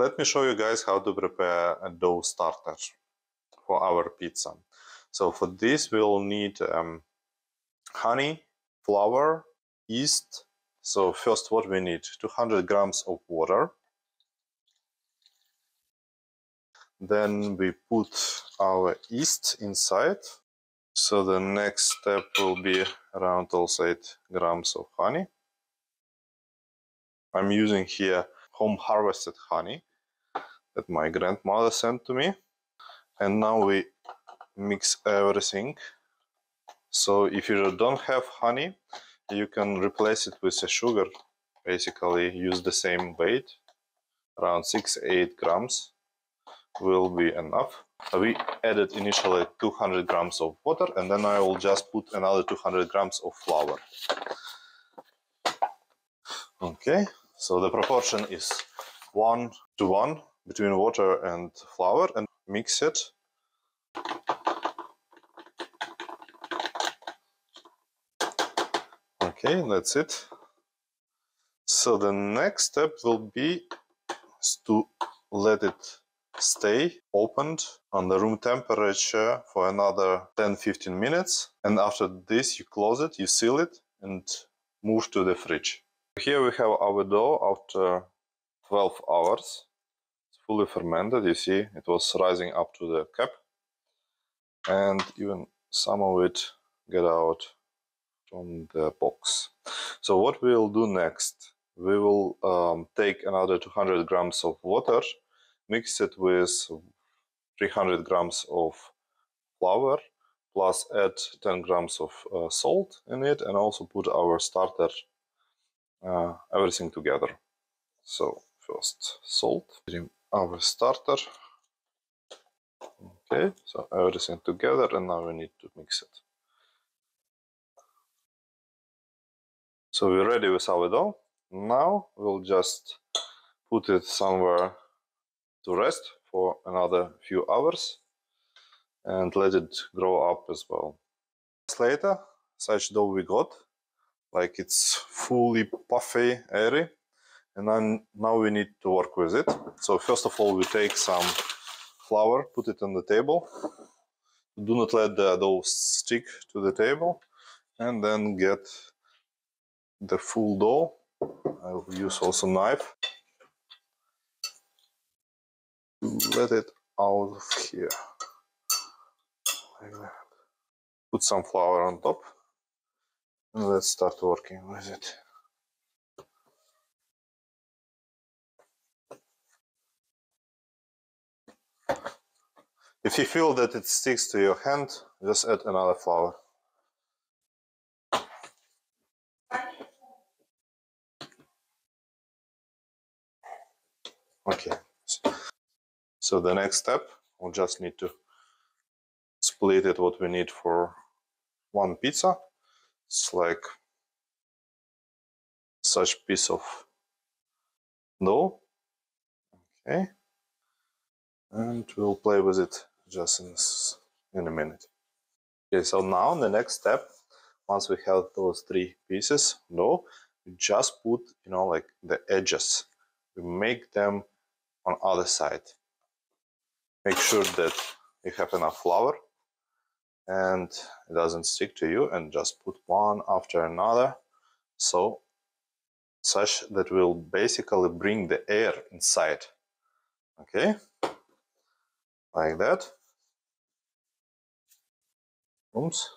Let me show you guys how to prepare a dough starter for our pizza. So for this we'll need um, honey, flour, yeast. So first what we need 200 grams of water. Then we put our yeast inside. So the next step will be around also 8 grams of honey. I'm using here home harvested honey that my grandmother sent to me. And now we mix everything. So if you don't have honey, you can replace it with a sugar. Basically use the same weight, around 6-8 grams will be enough. We added initially 200 grams of water and then I will just put another 200 grams of flour. Okay, so the proportion is 1 to 1 between water and flour and mix it. Okay, that's it. So the next step will be to let it stay opened on the room temperature for another 10-15 minutes and after this you close it, you seal it and move to the fridge. Here we have our dough after 12 hours. Fully fermented, you see it was rising up to the cap. And even some of it get out from the box. So what we'll do next, we will um, take another 200 grams of water mix it with 300 grams of flour plus add 10 grams of uh, salt in it and also put our starter uh, everything together. So first salt our starter okay so everything together and now we need to mix it. So we're ready with our dough. Now we'll just put it somewhere to rest for another few hours and let it grow up as well. Later, such dough we got, like it's fully puffy, airy, and then now we need to work with it. So first of all, we take some flour, put it on the table. Do not let the dough stick to the table, and then get the full dough. I will use also knife let it out of here like that put some flour on top and let's start working with it if you feel that it sticks to your hand just add another flour okay so the next step, we'll just need to split it what we need for one pizza. It's like such piece of dough. Okay. And we'll play with it just in, in a minute. Okay, so now the next step, once we have those three pieces no, we just put, you know, like the edges. We make them on other side make sure that you have enough flour and it doesn't stick to you and just put one after another so such that will basically bring the air inside okay like that Oops.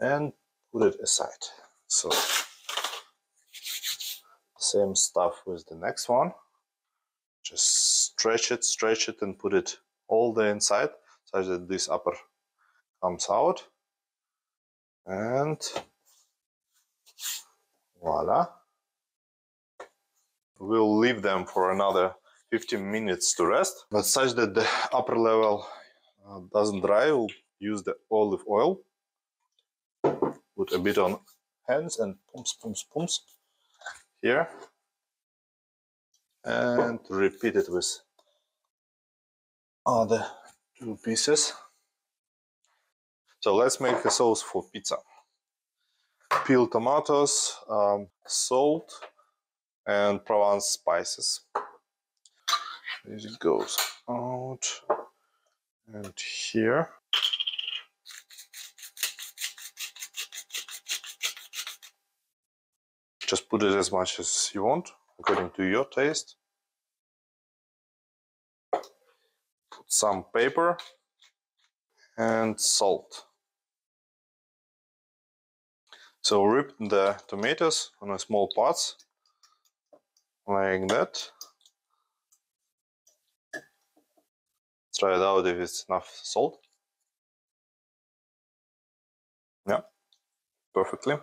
and put it aside so same stuff with the next one just stretch it, stretch it and put it all the inside such that this upper comes out. And voila. We'll leave them for another 15 minutes to rest, but such that the upper level uh, doesn't dry, we'll use the olive oil. Put a bit on hands and pumps, pumps, pumps here and repeat it with other two pieces. So let's make a sauce for pizza. Peel tomatoes, um, salt, and Provence spices. This goes out and here. Just put it as much as you want according to your taste. Put some paper and salt. So rip the tomatoes on a small parts like that try it out if it's enough salt. Yeah, perfectly.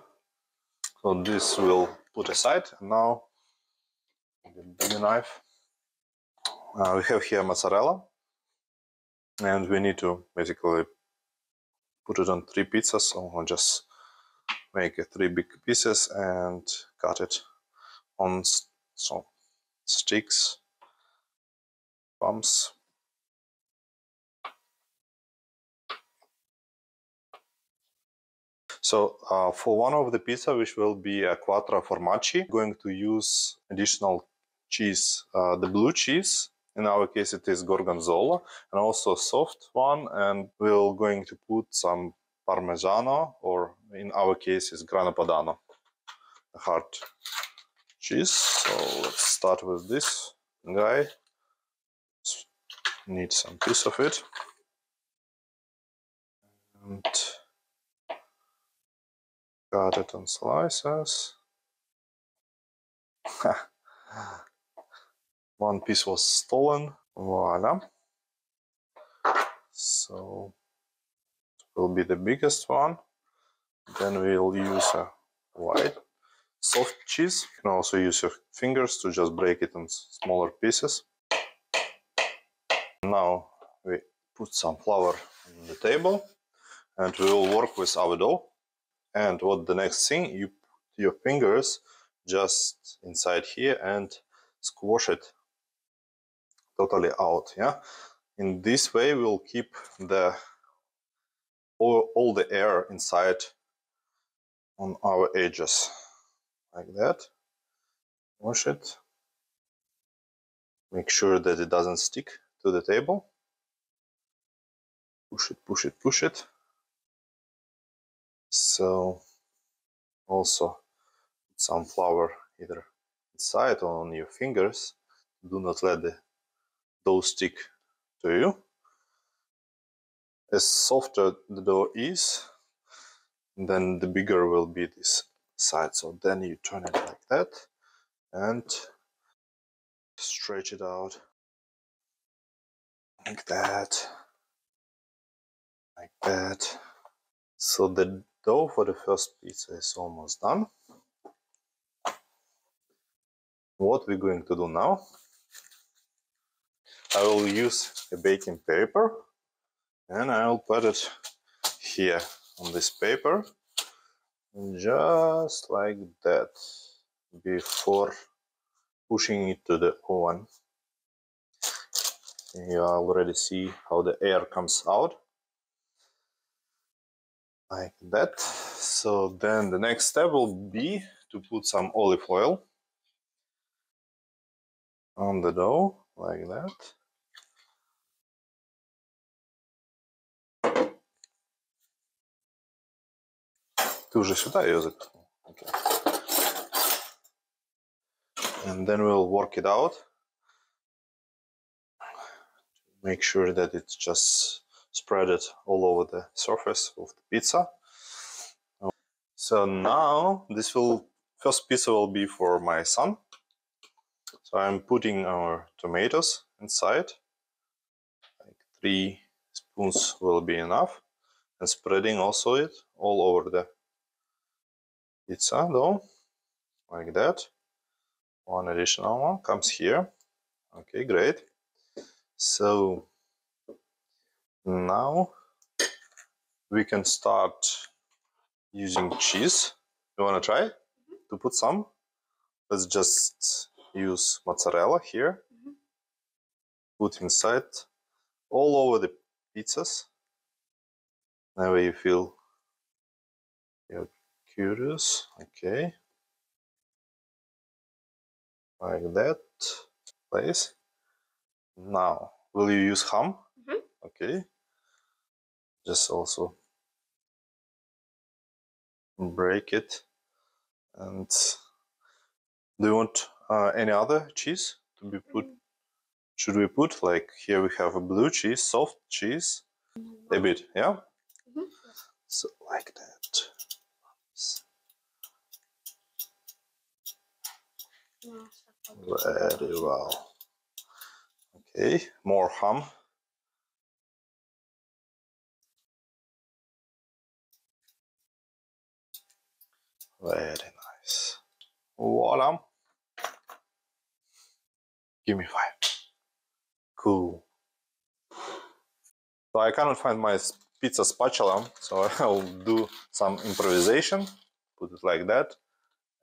So this will put aside. And now, the knife. Uh, we have here mozzarella, and we need to basically put it on three pizzas. So I'll just make three big pieces and cut it on so sticks, bumps. So uh, for one of the pizza, which will be a quattro formaggi, going to use additional cheese, uh, the blue cheese. In our case, it is gorgonzola, and also soft one. And we're going to put some parmigiano, or in our case, is grana padano, hard cheese. So let's start with this guy. Need some piece of it. And cut it in slices. One piece was stolen. Voila. So it will be the biggest one. Then we'll use a white soft cheese. You can also use your fingers to just break it in smaller pieces. Now we put some flour on the table and we will work with our dough. And what the next thing, you put your fingers just inside here and squash it totally out. Yeah. In this way, we'll keep the all, all the air inside on our edges like that. Wash it. Make sure that it doesn't stick to the table. Push it, push it, push it. So also some flour either inside or on your fingers. Do not let the dough stick to you. As softer the dough is, then the bigger will be this side. So then you turn it like that and stretch it out like that, like that. So the dough for the first pizza is almost done. What we're going to do now, I will use a baking paper and I'll put it here on this paper just like that before pushing it to the oven. You already see how the air comes out like that. So then the next step will be to put some olive oil on the dough like that. Ты уже сюда ее запихнул? Okay. And then we'll work it out. Make sure that it's just spread it all over the surface of the pizza. So now this will first pizza will be for my son. So I'm putting our tomatoes inside. Like three spoons will be enough. And spreading also it all over the pizza dough. Like that. One additional one comes here. Okay, great. So now we can start using cheese. You want to try to put some? Let's just use mozzarella here. Mm -hmm. Put inside all over the pizzas. Whenever you feel you're curious. Okay. Like that. Place. Now, will you use ham? Okay. Just also break it. And do you want uh, any other cheese to be put? Should we put like here we have a blue cheese, soft cheese, a bit, yeah? Mhm. So like that. Very well. Okay, more ham. Very nice. Voila. Give me five. Cool. So I cannot find my pizza spatula, so I'll do some improvisation. Put it like that.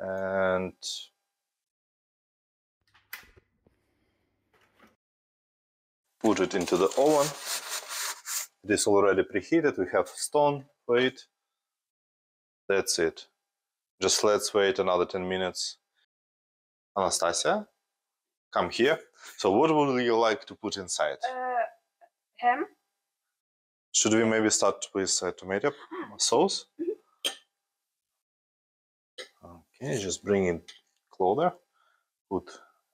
And put it into the oven. It is already preheated. We have stone for it. That's it. Just let's wait another 10 minutes. Anastasia, come here. So, what would you like to put inside? Uh, ham. Should we maybe start with uh, tomato sauce? Okay, just bring it closer. Put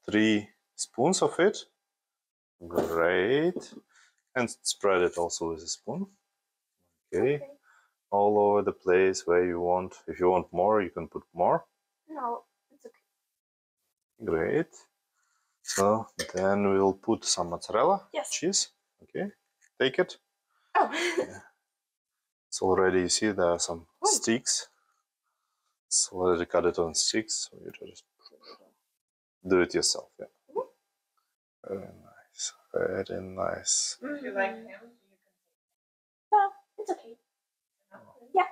three spoons of it. Great. And spread it also with a spoon. Okay. Okay. All over the place where you want. If you want more, you can put more. No, it's okay. Great. So then we'll put some mozzarella Yes. cheese. Okay. Take it. Oh. It's already, you see, there are some Oh. sticks. It's already cut it on sticks. So you just do it yourself. Yeah. Mhm. Very nice. Very nice. If you like Mm. ham, you can No, it's okay. Yeah.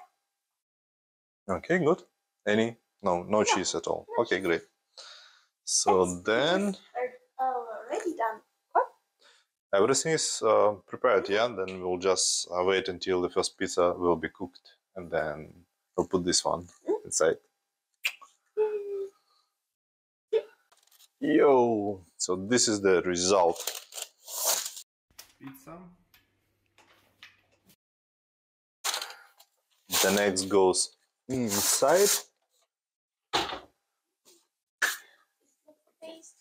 Okay, good. Any? No, no cheese at all. no Okay, cheese. great. So It's- then already done. What? everything is uh, prepared. Yeah. Then we'll just uh, wait until the first pizza will be cooked, and then we'll put this one Mm. inside. Yo! So this is the result. Pizza. The next goes inside. Tasty.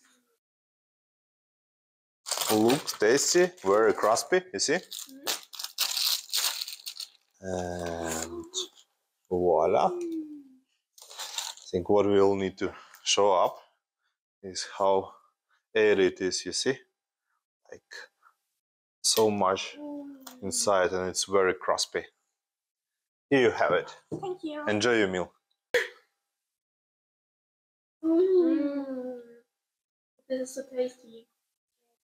Looks tasty, very crispy, you see? And voila. I think what we'll need to show up is how airy it is, you see? Like so much inside and it's very crispy. Here you have it. Thank you. Enjoy your meal. Mm. This is so tasty.